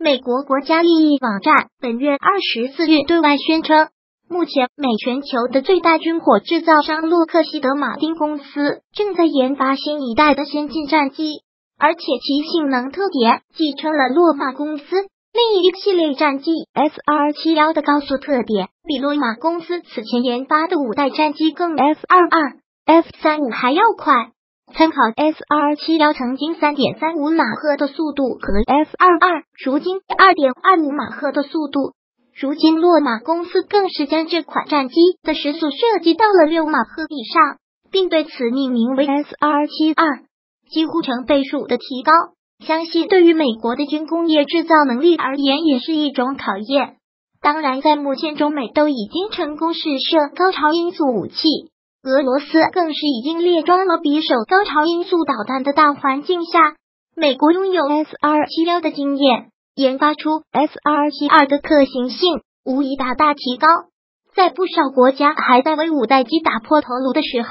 美国国家利益网站本月二十四日对外宣称，目前美全球的最大军火制造商洛克希德马丁公司正在研发新一代的先进战机，而且其性能特点继承了洛马公司另一系列战机 S 二七幺的高速特点，比洛马公司此前研发的五代战机更 F 二二、F 三五还要快。参考 S 二七幺曾经三点三五马赫的速度和 F 二二如今二点二五马赫的速度，如今洛马公司更是将这款战机的时速设计到了六马赫以上，并对此命名为 S 二七二，几乎成倍数的提高。相信对于美国的军工业制造能力而言，也是一种考验。当然，在目前中美都已经成功试射高超音速武器。俄罗斯更是已经列装了匕首高超音速导弹的大环境下，美国拥有 S R 七幺的经验，研发出 S R 七二的可行性无疑大大提高。在不少国家还在为五代机打破头颅的时候，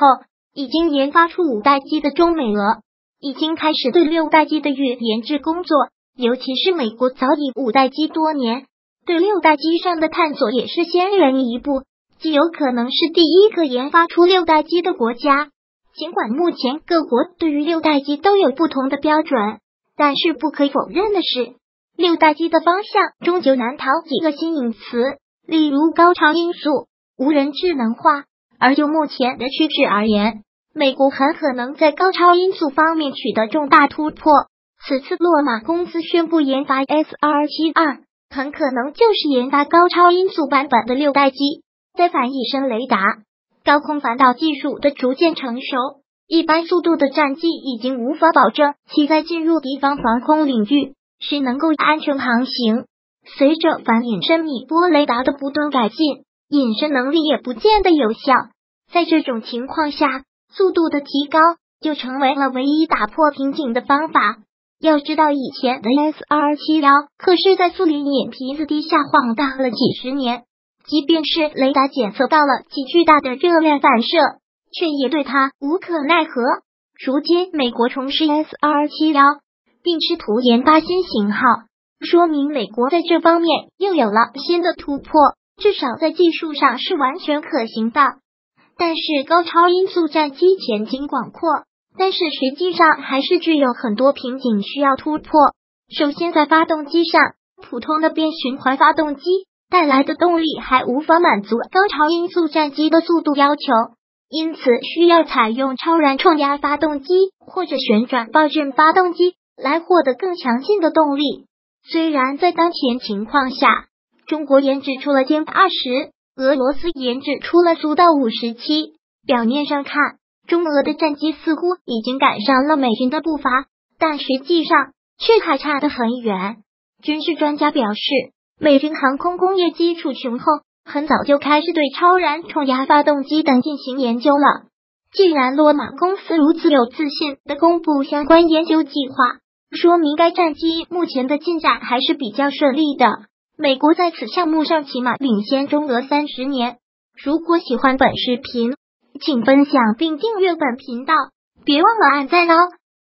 已经研发出五代机的中美俄已经开始对六代机的预研制工作，尤其是美国早已五代机多年，对六代机上的探索也是先人一步。极有可能是第一个研发出六代机的国家。尽管目前各国对于六代机都有不同的标准，但是不可否认的是，六代机的方向终究难逃几个新颖词，例如高超音速、无人智能化。而就目前的趋势而言，美国很可能在高超音速方面取得重大突破。此次洛马公司宣布研发 SR 七二，很可能就是研发高超音速版本的六代机。在反隐身雷达、高空反导技术的逐渐成熟，一般速度的战机已经无法保证其在进入敌方防空领域时能够安全航行。随着反隐身米波雷达的不断改进，隐身能力也不见得有效。在这种情况下，速度的提高就成为了唯一打破瓶颈的方法。要知道，以前的 S 二七幺可是在苏联眼皮子底下晃荡了几十年。即便是雷达检测到了极巨大的热量反射，却也对它无可奈何。如今，美国重试 SR 七幺，并试图研发新型号，说明美国在这方面又有了新的突破，至少在技术上是完全可行的。但是，高超音速战机前景广阔，但是实际上还是具有很多瓶颈需要突破。首先，在发动机上，普通的变循环发动机。带来的动力还无法满足高超音速战机的速度要求，因此需要采用超燃冲压发动机或者旋转爆震发动机来获得更强劲的动力。虽然在当前情况下，中国研制出了歼二十，俄罗斯研制出了苏到五十七，表面上看，中俄的战机似乎已经赶上了美军的步伐，但实际上却还差得很远。军事专家表示。美军航空工业基础雄厚，很早就开始对超燃冲压发动机等进行研究了。既然洛马公司如此有自信的公布相关研究计划，说明该战机目前的进展还是比较顺利的。美国在此项目上起码领先中俄三十年。如果喜欢本视频，请分享并订阅本频道，别忘了按赞哦。